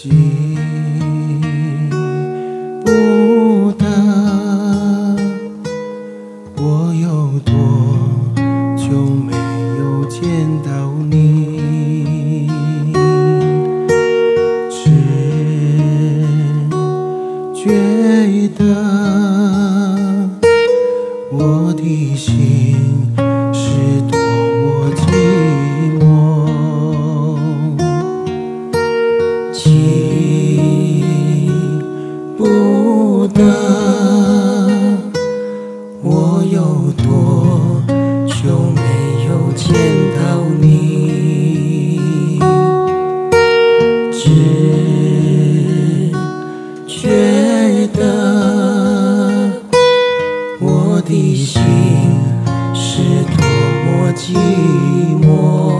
记不得我有多久没有见到。的心心是多么寂寞。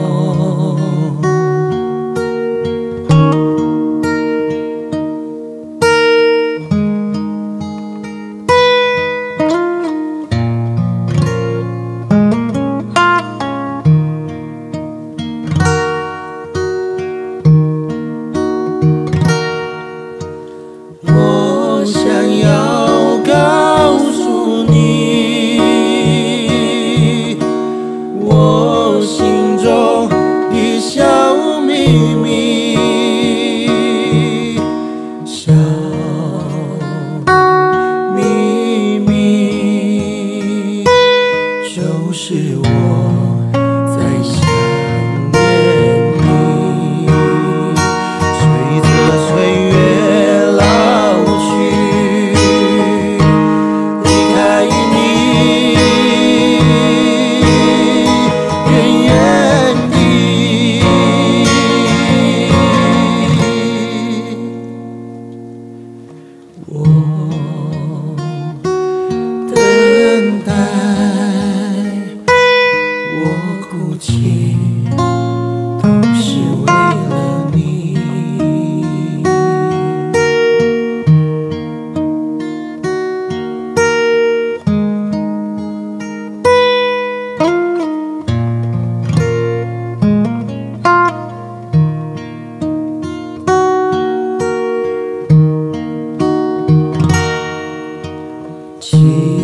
起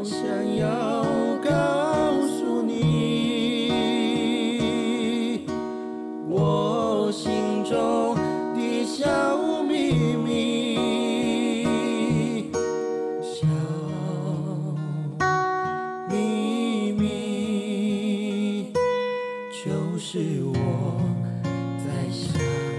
我想要告诉你我心中的小秘密小秘密就是我在想。